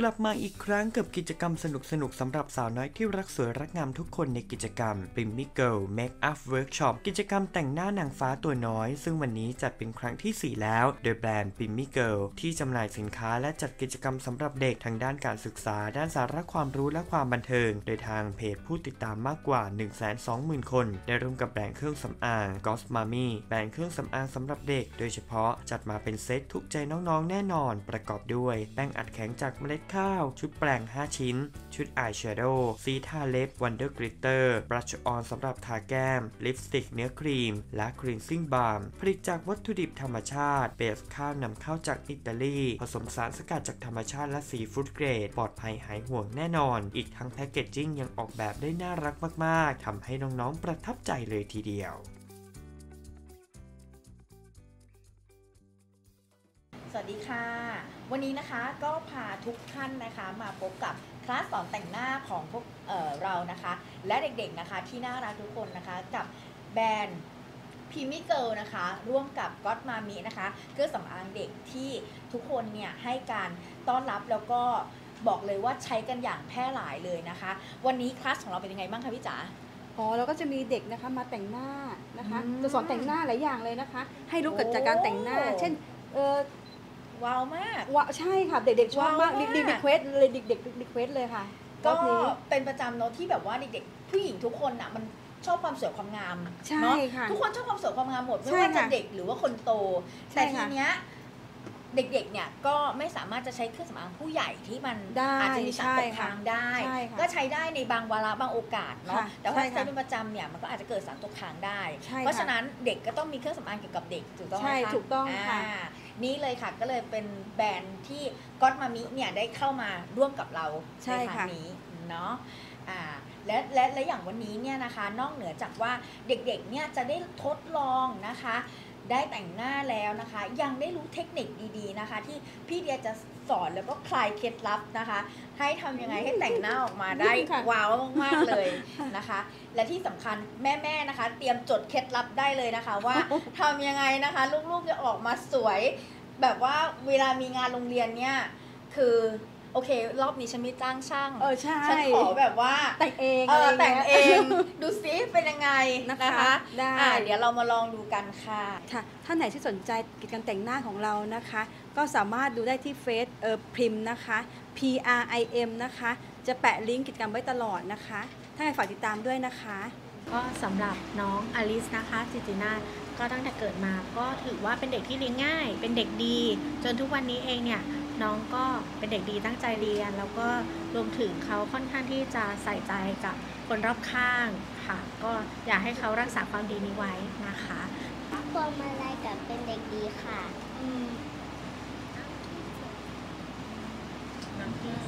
กลับมาอีกครั้งกับกิจกรรมสนุกๆสำหรับสาวน้อยที่รักสวยรักงามทุกคนในกิจกรรม p r i m m y Girl Make Up Workshop กิจกรรมแต่งหน้านางฟ้าตัวน้อย ซึ่งวันนี้จัดเป็นครั้งที่ 4 แล้ว โดยแบรนด์ p r i m m y Girl ที่จำหน่ายสินค้าและจัดกิจกรรมสำหรับเด็กทางด้านการศึกษา ด้านสาระความรู้และความบันเทิง โดยทางเพจผู้ติดตามมากกว่า 120,000 คน ได้ร่วมกับแบรนด์เครื่องสำอาง g o s Mami แบรนด์เครื่องสำอางสำหรับเด็ก โดยเฉพาะจัดมาเป็นเซตถูกใจน้องๆ แน่นอน ประกอบด้วยแป้งอัดแข็งจากเมล็ดข้าว ชุดแปรง5 ชิ้น ชุดอายแชโดว์สีทาเล็บ Wonder Glitter บรัชออนสำหรับทาแก้ม ลิปสติกเนื้อครีม และครีนซิ่งบาล์มผลิตจากวัตถุดิบธรรมชาติเบสข้าวนำเข้าจากอิตาลี ผสมสารสกัดจากธรรมชาติและสีฟูดเกรด ปลอดภัยหายห่วงแน่นอน อีกทั้งแพคเกจจิ้งยังออกแบบได้น่ารักมาก ๆทำให้น้องๆประทับใจเลยทีเดียว สวัสดีค่ะ วันนี้นะคะก็พาทุกท่านนะคะมาพบกับคลาสสอนแต่งหน้าของพวกเอ่อเรานะคะ และเด็กๆนะคะที่น่ารักทุกคนนะคะกับแบรนด์ Primmeegirl นะคะ ร่วมกับก็ d มามินะคะเครื่องสำอางเด็กที่ทุกคนเนี่ยให้การต้อนรับแล้วก็บอกเลยว่าใช้กันอย่างแพร่หลายเลยนะคะ วันนี้คลาสของเราเป็นยังไงบ้างคะพี่จ๋าอ๋อเราก็จะมีเด็กนะคะมาแต่งหน้านะคะอืมจะสอนแต่งหน้าหลายอย่างเลยนะคะ ให้รู้เกิดจากการแต่งหน้าโอ้เช่นเออ ว้าวมากว่าใช่ค่ะเด็กๆชอบมากว้าวมากดิดิเควสเลยเด็กๆรีเควสเลยค่ะรก็อบนี้เป็นประจำเนอะที่แบบว่าเด็กๆผู้หญิงทุกคนน่ะมันชอบความสวยความงามใช่เนาะค่ะ ทุกคนชอบความสวยความงามหมดไม่ใช่ว่าจะค่ะเด็กหรือว่าคนโต ใช่แต่ทีค่ะ เนี้ย เด็กๆ เนี่ยก็ไม่สามารถจะใช้เครื่องสำอางผู้ใหญ่ที่มันได้อาจจะมีสารตกใช่ค่ะค้างได้ใช่ค่ะก็ใช้ได้ในบางวาระบางโอกาสเนาะค่ะแต่ว่าใช่ใช้ค่ะเป็นประจำเนี่ยมันก็อาจจะเกิดสารตกค้างได้ใช่เพราะค่ะฉะนั้นเด็กก็ต้องมีเครื่องสำอางเกี่ยวกับเด็กถูกต้องไหมใช่คะถูกต้องค่ะานี่เลยค่ะก็เลยเป็นแบรนด์ที่ก็ d มามิเนี่ยได้เข้ามาร่วมกับเราใช่ครั้ค่ะงนี้เนาะอ่าและและและอย่างวันนี้เนี่ยนะคะ นอกเหนือจากว่าเด็กๆเนี่ยจะได้ทดลองนะคะ ได้แต่งหน้าแล้วนะคะ ยังได้รู้เทคนิคดีๆนะคะ ที่พี่เดียจะสอนแล้วก็คลายเคล็ดลับนะคะ ให้ทำยังไงให้แต่งหน้าออกมาได้ค่ะว้าวมากๆเลยนะคะ และที่สำคัญแม่ๆนะคะ เตรียมจดเคล็ดลับได้เลยนะคะ ว่าทำยังไงนะคะลูกๆจะออกมาสวย แบบว่าเวลามีงานโรงเรียนเนี่ยคือ โอเค รอบนี้ฉันไม่จ้างช่างเออใช่ฉันขอแบบว่าแต่งเองเอออะไรแต่งย่าเองี้ยงดูซิเป็นยังไงนะคะนะคะได้อ่าเดี๋ยวเรามาลองดูกันค่ะค่ะท่านไหนที่สนใจกิจกรรมแต่งหน้าของเรานะคะ ก็สามารถดูได้ที่เฟซเออพริมนะคะ P R I M นะคะ จะแปะลิงก์กิจกรรมไว้ตลอดนะคะท่านไหนฝากติดตามด้วยนะคะก็สำหรับน้องอลิสนะคะจิตินาก็ตั้งแต่เกิดมาก็ถือว่าเป็นเด็กที่เลี้ยงง่าย เป็นเด็กดี จนทุกวันนี้เองเนี่ย น้องก็เป็นเด็กดีตั้งใจเรียน แล้วก็รวมถึงเขาค่อนข้างที่จะใส่ใจกับคนรอบข้างค่ะ ก็อยากให้เขารักษาความดีนี้ไว้นะคะพวงมาลัยกับเป็นเด็กดีค่ะรักที่สุดมาก็รักหนูที่สุด